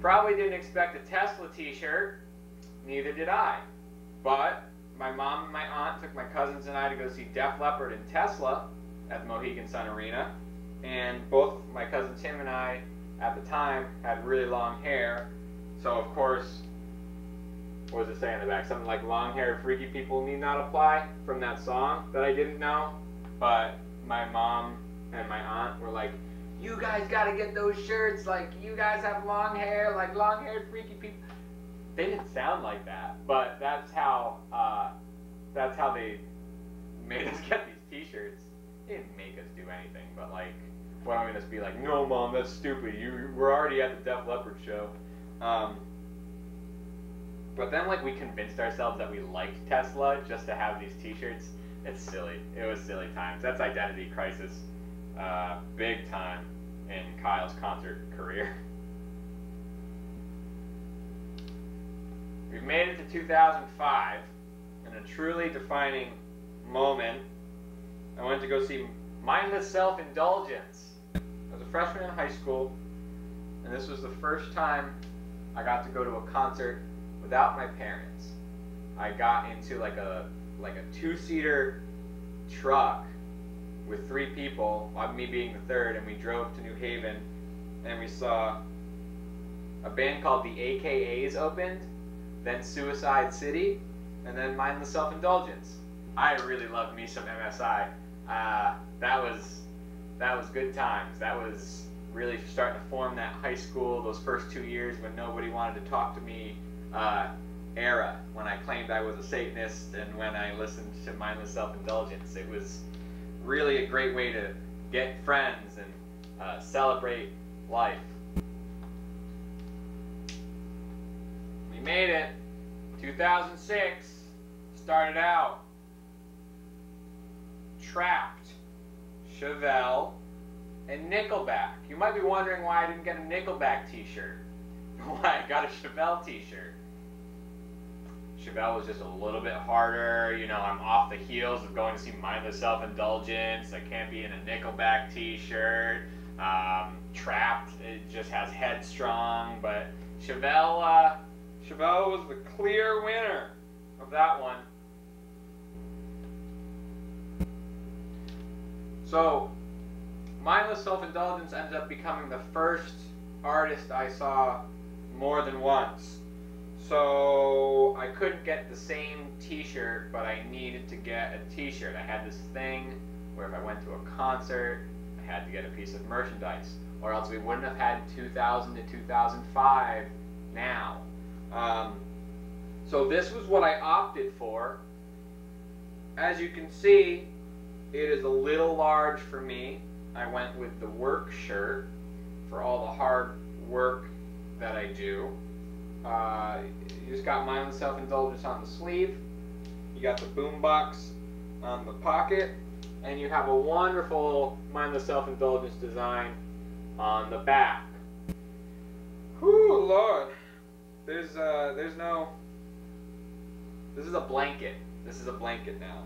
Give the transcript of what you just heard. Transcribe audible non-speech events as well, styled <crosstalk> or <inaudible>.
probably didn't expect a Tesla t-shirt. Neither did I. But my mom and my aunt took my cousins and I to go see Def Leppard and Tesla at the Mohegan Sun Arena. And both my cousin Tim and I, at the time, had really long hair. So, of course, what does it say in the back? Something like long haired freaky people need not apply from that song that I didn't know. But my mom and my aunt were like, you guys gotta get those shirts, like you guys have long hair, like long haired freaky people. They didn't sound like that, but that's how uh, that's how they made us get these t-shirts. They didn't make us do anything, but like what am I gonna be like, no mom, that's stupid. You we're already at the Def Leppard show. Um, but then like we convinced ourselves that we liked Tesla just to have these T-shirts. It's silly. It was silly times. That's identity crisis, uh, big time in Kyle's concert career. We've made it to 2005, in a truly defining moment. I went to go see Mindless Self-Indulgence. I was a freshman in high school, and this was the first time I got to go to a concert without my parents. I got into like a like a two-seater truck with three people, me being the third, and we drove to New Haven, and we saw a band called the AKAs opened, then Suicide City, and then Mindless Self-Indulgence. I really loved me some MSI. Uh, that was that was good times. That was really starting to form that high school, those first two years when nobody wanted to talk to me uh, era, when I claimed I was a Satanist and when I listened to Mindless Self-Indulgence. It was really a great way to get friends and uh, celebrate life. We made it. 2006 started out Trapt Chevelle, and Nickelback. You might be wondering why I didn't get a Nickelback t-shirt. <laughs> Why I got a Chevelle t-shirt. Chevelle was just a little bit harder. You know, I'm off the heels of going to see Mindless Self-Indulgence. I can't be in a Nickelback t-shirt. Um, Trapt, it just has Headstrong. But Chevelle, uh, Chevelle was the clear winner of that one. So, Mindless Self-Indulgence ended up becoming the first artist I saw more than once. So I couldn't get the same t-shirt, but I needed to get a t-shirt. I had this thing where if I went to a concert, I had to get a piece of merchandise. Or else we wouldn't have had 2000 to 2005 now. Um, so this was what I opted for. As you can see, it is a little large for me. I went with the work shirt for all the hard work that I do. Uh, you just got mindless self-indulgence on the sleeve. You got the boombox on the pocket. And you have a wonderful mindless self-indulgence design on the back. Whew, Lord. There's, uh, there's no... This is a blanket. This is a blanket now.